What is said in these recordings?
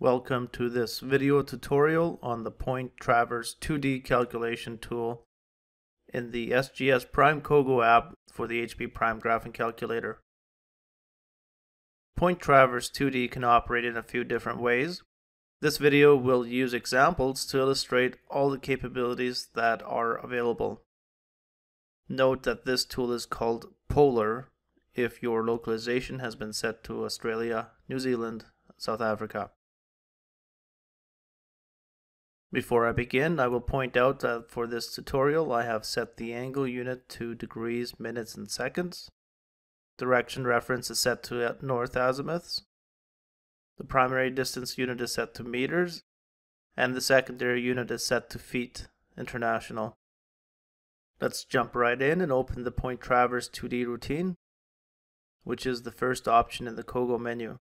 Welcome to this video tutorial on the Point Traverse 2D calculation tool in the SGS Prime COGO app for the HP Prime Graphing Calculator. Point Traverse 2D can operate in a few different ways. This video will use examples to illustrate all the capabilities that are available. Note that this tool is called Polar if your localization has been set to Australia, New Zealand, South Africa. Before I begin, I will point out that for this tutorial I have set the angle unit to degrees, minutes, and seconds. Direction reference is set to north azimuths. The primary distance unit is set to meters, and the secondary unit is set to feet international. Let's jump right in and open the Point Traverse 2D routine, which is the first option in the COGO menu.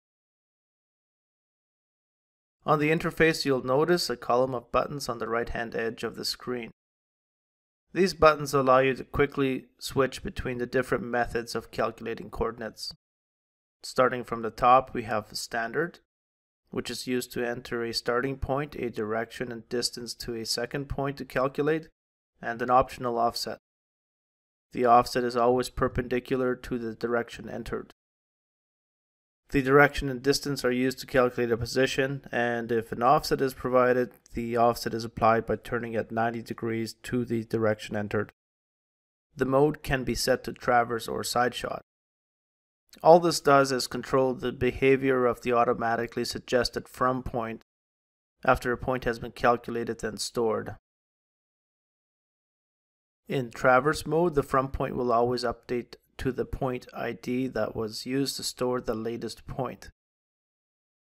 On the interface you'll notice a column of buttons on the right hand edge of the screen. These buttons allow you to quickly switch between the different methods of calculating coordinates. Starting from the top we have standard, which is used to enter a starting point, a direction and distance to a second point to calculate, and an optional offset. The offset is always perpendicular to the direction entered. The direction and distance are used to calculate a position, and if an offset is provided, the offset is applied by turning at 90 degrees to the direction entered. The mode can be set to traverse or side shot. All this does is control the behavior of the automatically suggested from point after a point has been calculated and stored. In traverse mode, the from point will always update to the point ID that was used to store the latest point.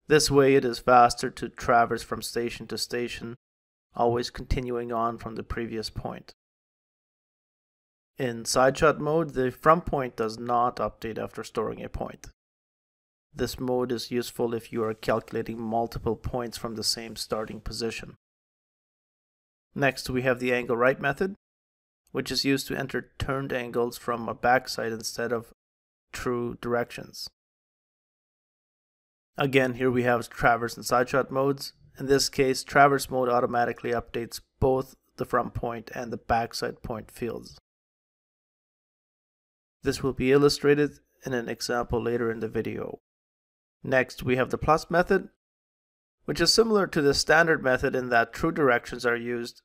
This way it is faster to traverse from station to station, always continuing on from the previous point. In sideshot mode, the from point does not update after storing a point. This mode is useful if you are calculating multiple points from the same starting position. Next, we have the angle right method which is used to enter turned angles from a backsight instead of true directions. Again, here we have traverse and sideshot modes. In this case, traverse mode automatically updates both the front point and the backsight point fields. This will be illustrated in an example later in the video. Next, we have the plus method, which is similar to the standard method in that true directions are used.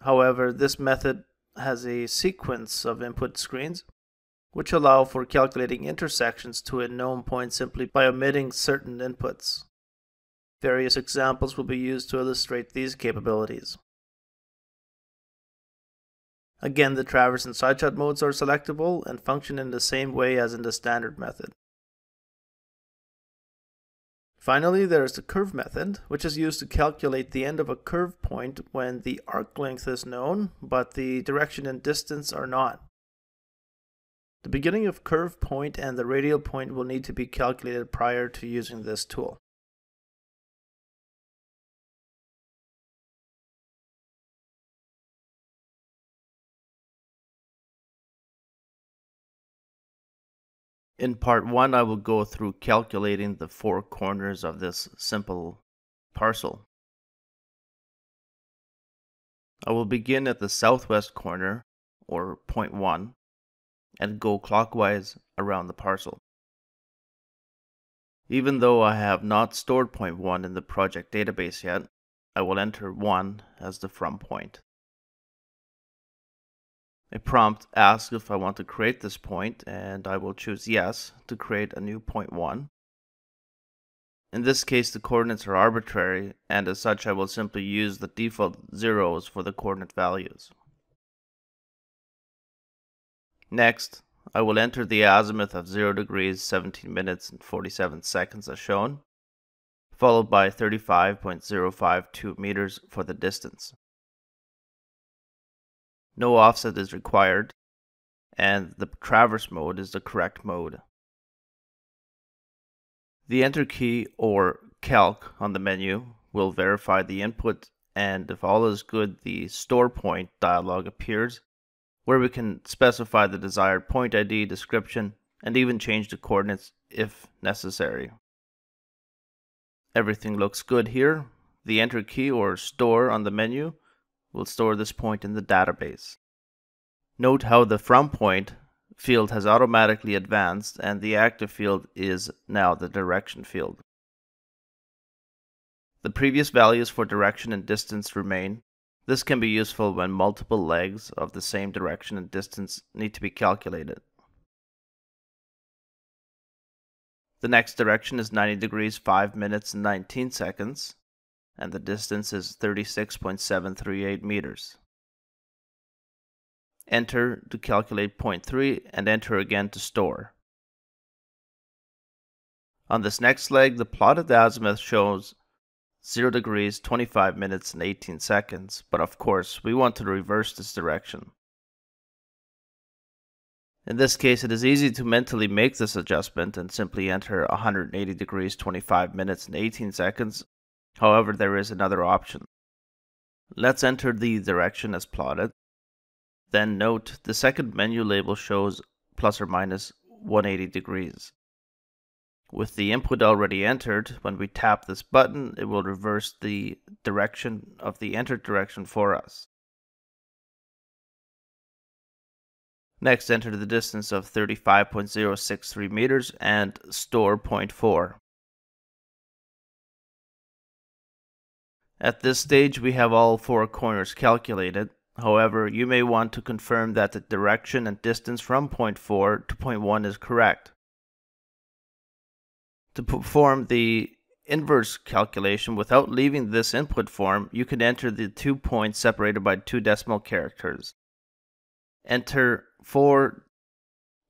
However, this method has a sequence of input screens which allow for calculating intersections to a known point simply by omitting certain inputs. Various examples will be used to illustrate these capabilities. Again, the traverse and sideshot modes are selectable and function in the same way as in the standard method. Finally, there is the curve method, which is used to calculate the end of a curve point when the arc length is known, but the direction and distance are not. The beginning of curve point and the radial point will need to be calculated prior to using this tool. In part 1, I will go through calculating the four corners of this simple parcel. I will begin at the southwest corner, or point 1, and go clockwise around the parcel. Even though I have not stored point 1 in the project database yet, I will enter 1 as the from point. A prompt asks if I want to create this point, and I will choose yes to create a new point 1. In this case, the coordinates are arbitrary, and as such I will simply use the default zeros for the coordinate values. Next, I will enter the azimuth of 0 degrees 17 minutes and 47 seconds as shown, followed by 35.052 meters for the distance. No offset is required, and the traverse mode is the correct mode. The enter key or calc on the menu will verify the input and if all is good the store point dialog appears where we can specify the desired point ID description and even change the coordinates if necessary. everything looks good here, the enter key or store on the menu will store this point in the database. Note how the from point field has automatically advanced and the active field is now the direction field. The previous values for direction and distance remain. This can be useful when multiple legs of the same direction and distance need to be calculated. The next direction is 90 degrees 5 minutes and 19 seconds, and the distance is 36.738 meters. Enter to calculate point 3 and enter again to store. On this next leg, the plot of the azimuth shows 0 degrees 25 minutes and 18 seconds, but of course we want to reverse this direction. In this case, it is easy to mentally make this adjustment and simply enter 180 degrees 25 minutes and 18 seconds. However, there is another option. Let's enter the direction as plotted. Then note the second menu label shows plus or minus 180 degrees. With the input already entered, when we tap this button, it will reverse the direction of the entered direction for us. Next, enter the distance of 35.063 meters and store 0.4. At this stage, we have all four corners calculated. However, you may want to confirm that the direction and distance from point 4 to point 1 is correct. To perform the inverse calculation without leaving this input form, you can enter the two points separated by two decimal characters. Enter 4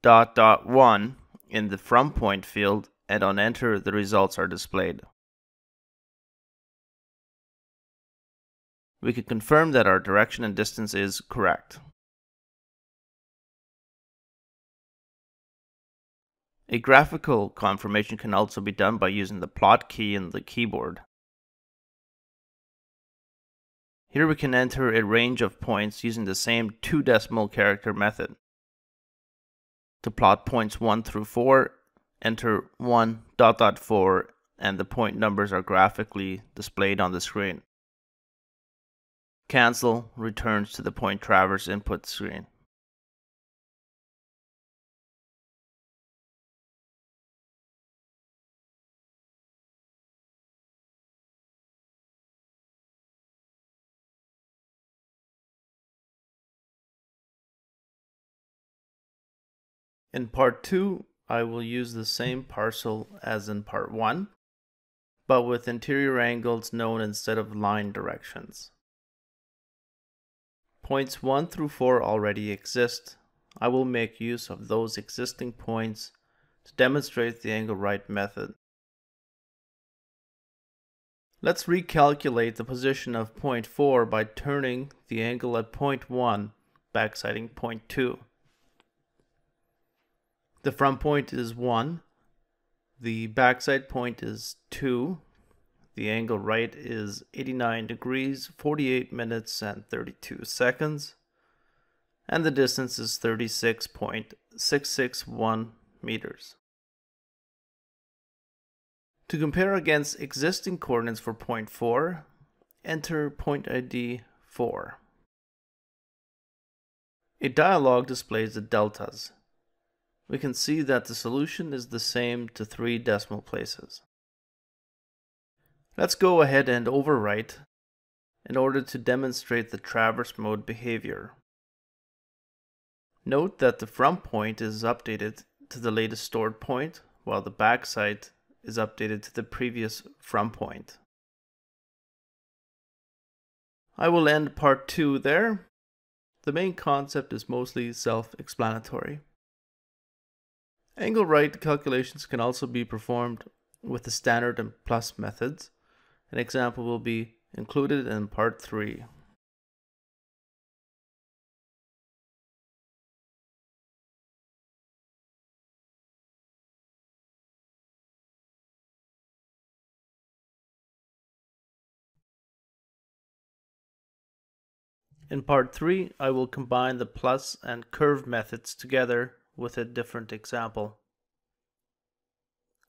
dot dot 1 in the from point field and on enter the results are displayed. We can confirm that our direction and distance is correct. A graphical confirmation can also be done by using the plot key in the keyboard. Here we can enter a range of points using the same two decimal character method. To plot points 1 through 4, enter 1 dot dot 4 and the point numbers are graphically displayed on the screen. Cancel returns to the point traverse input screen. In part 2, I will use the same parcel as in part 1, but with interior angles known instead of line directions. Points 1 through 4 already exist. I will make use of those existing points to demonstrate the angle right method. Let's recalculate the position of point 4 by turning the angle at point 1 backsighting point 2. The front point is 1. The backsight point is 2. The angle right is 89 degrees, 48 minutes, and 32 seconds. And the distance is 36.661 meters. To compare against existing coordinates for point 4, enter point ID 4. A dialog displays the deltas we can see that the solution is the same to three decimal places. Let's go ahead and overwrite in order to demonstrate the traverse mode behavior. Note that the front point is updated to the latest stored point, while the backsight is updated to the previous front point. I will end part 2 there. The main concept is mostly self-explanatory. Angle right calculations can also be performed with the standard and plus methods. An example will be included in part 3. In part 3, I will combine the plus and curve methods together with a different example.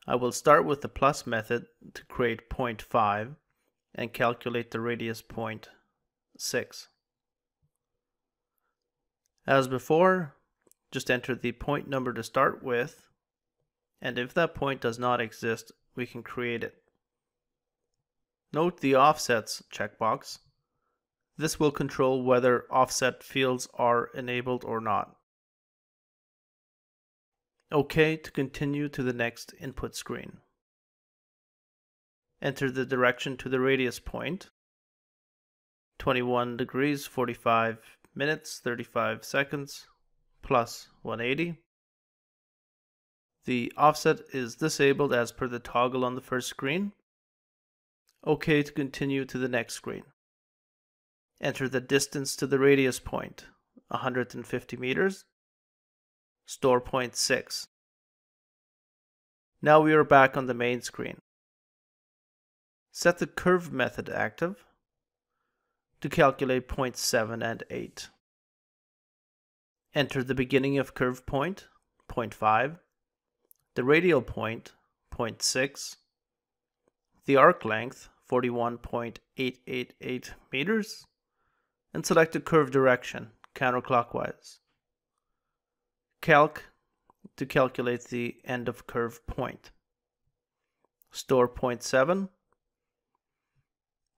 I will start with the plus method to create point 5 and calculate the radius point 6. As before, just enter the point number to start with, and if that point does not exist, we can create it. Note the offsets checkbox. This will control whether offset fields are enabled or not. OK to continue to the next input screen. Enter the direction to the radius 21 degrees 45 minutes 35 seconds plus 180. The offset is disabled as per the toggle on the first screen. OK to continue to the next screen. Enter the distance to the radius point, 150 meters store point 6. Now we are back on the main screen. Set the curve method active to calculate points 7 and 8. Enter the beginning of curve point, point 5, the radial point, point 6, the arc length, 41.888 meters, and select the curve direction, counterclockwise calc to calculate the end of curve point. Store point 7.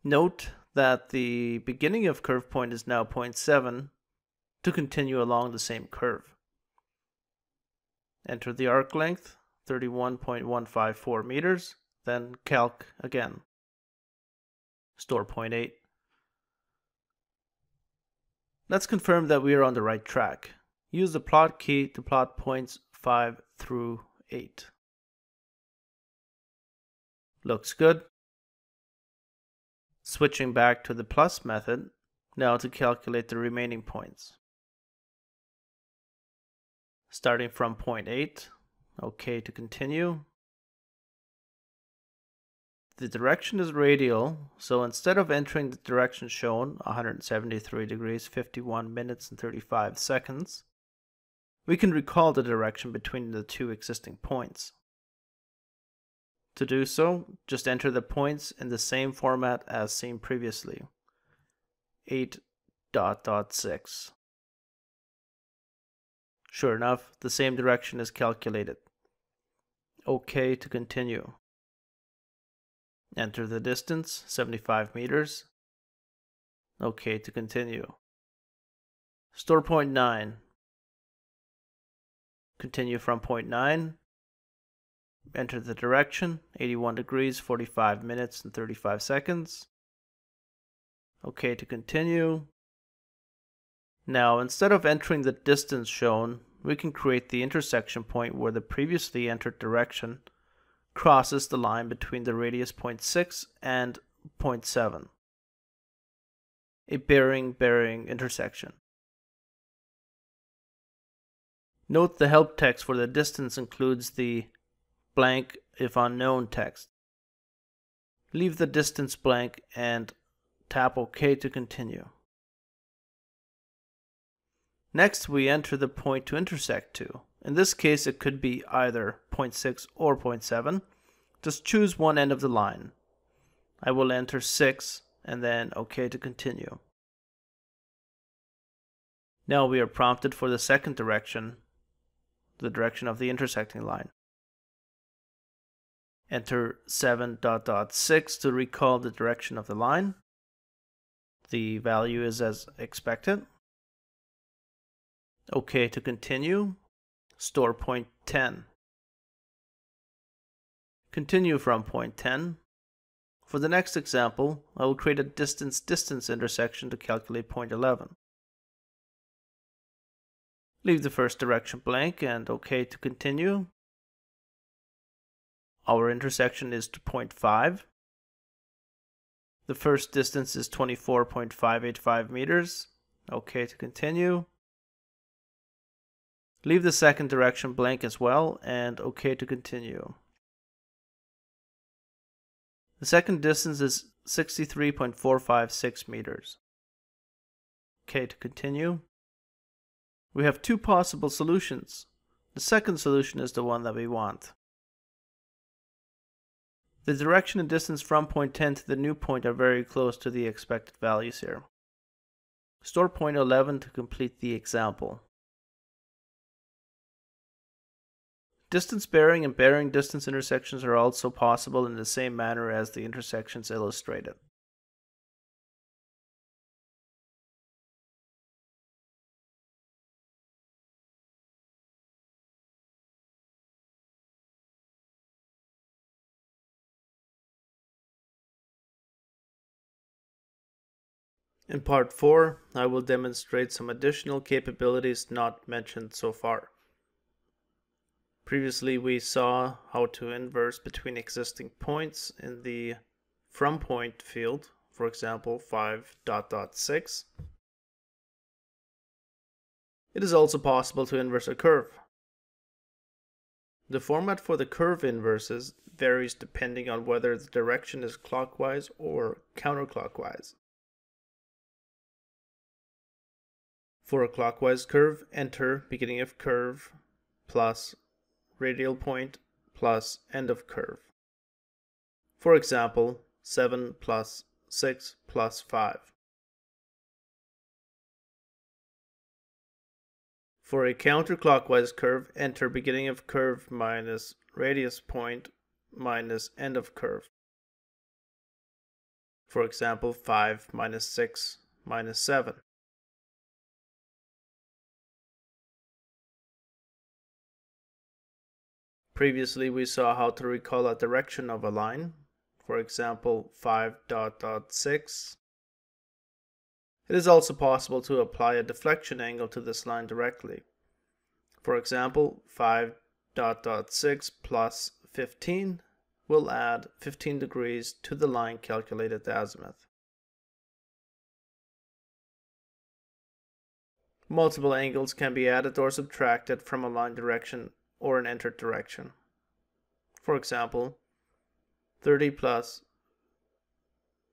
Note that the beginning of curve point is now point 7 to continue along the same curve. Enter the arc length, 31.154 meters, then calc again. Store point 8. Let's confirm that we are on the right track. Use the plot key to plot points 5 through 8. Looks good. Switching back to the plus method, now to calculate the remaining points. Starting from point 8, OK to continue. The direction is radial, so instead of entering the direction shown, 173 degrees, 51 minutes and 35 seconds, we can recall the direction between the two existing points. To do so, just enter the points in the same format as seen previously. 8 dot dot 6. Sure enough, the same direction is calculated. OK to continue. Enter the distance, 75 meters. OK to continue. Store point 9, Continue from point 9. Enter the direction, 81 degrees, 45 minutes and 35 seconds. OK to continue. Now, instead of entering the distance shown, we can create the intersection point where the previously entered direction crosses the line between the radius point 0.6 and point 0.7, A bearing-bearing intersection. Note the help text for the distance includes the blank if unknown text. Leave the distance blank and tap OK to continue. Next, we enter the point to intersect to. In this case, it could be either 0.6 or 0.7. Just choose one end of the line. I will enter 6 and then OK to continue. Now we are prompted for the second direction the direction of the intersecting line. Enter 7 dot dot 6 to recall the direction of the line. The value is as expected. OK to continue. Store point 10. Continue from point 10. For the next example, I will create a distance-distance intersection to calculate point 11. Leave the first direction blank and OK to continue. Our intersection is to point 5. The first distance is 24.585 meters. OK to continue. Leave the second direction blank as well and OK to continue. The second distance is 63.456 meters. OK to continue. We have two possible solutions. The second solution is the one that we want. The direction and distance from point 10 to the new point are very close to the expected values here. Store point 11 to complete the example. Distance bearing and bearing distance intersections are also possible in the same manner as the intersections illustrated. In part 4, I will demonstrate some additional capabilities not mentioned so far. Previously we saw how to inverse between existing points in the from point field, for example 5 dot dot 6. It is also possible to inverse a curve. The format for the curve inverses varies depending on whether the direction is clockwise or counterclockwise. For a clockwise curve, enter beginning of curve plus radial point plus end of curve. For example, 7 plus 6 plus 5. For a counterclockwise curve, enter beginning of curve minus radius point minus end of curve. For example, 5 minus 6 minus 7. Previously, we saw how to recall a direction of a line, for example 5 dot dot 6. It is also possible to apply a deflection angle to this line directly. For example, 5 dot dot 6 plus 15 will add 15 degrees to the line calculated azimuth. Multiple angles can be added or subtracted from a line direction or an entered direction. For example, 30 plus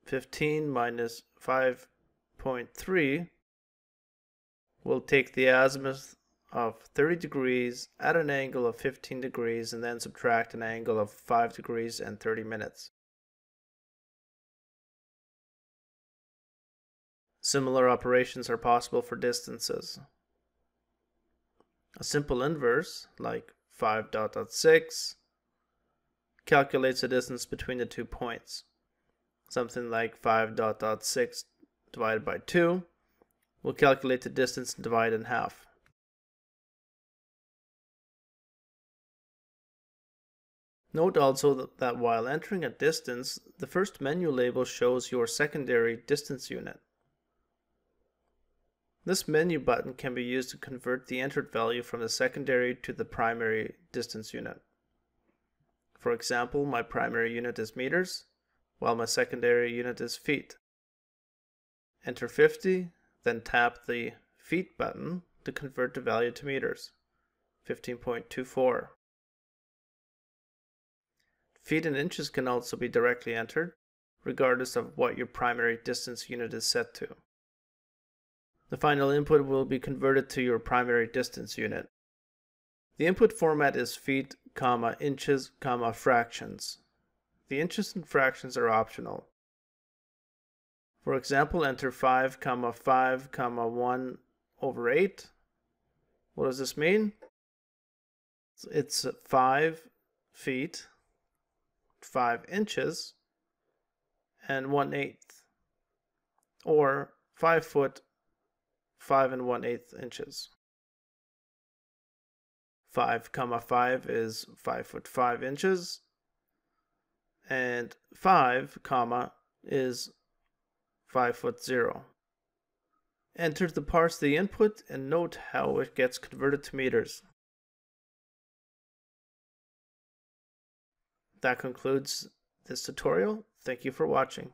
15 minus 5.3 will take the azimuth of 30 degrees at an angle of 15 degrees and then subtract an angle of 5 degrees and 30 minutes. Similar operations are possible for distances. A simple inverse, like 5 dot dot 6 calculates the distance between the two points. Something like 5 dot dot 6 divided by 2 will calculate the distance and divide in half. Note also that while entering a distance, the first menu label shows your secondary distance unit. This menu button can be used to convert the entered value from the secondary to the primary distance unit. For example, my primary unit is meters, while my secondary unit is feet. Enter 50, then tap the feet button to convert the value to meters, 15.24. Feet and inches can also be directly entered, regardless of what your primary distance unit is set to. The final input will be converted to your primary distance unit. The input format is feet, comma, inches, comma, fractions. The inches and fractions are optional. For example, enter 5, comma, 5, comma, 1 over 8. What does this mean? It's 5 feet, 5 inches, and 1 eighth, or 5 foot, five and one eighth inches. Five comma five is five foot five inches, and five comma is five foot zero. Enter the parse the input and note how it gets converted to meters. That concludes this tutorial. Thank you for watching.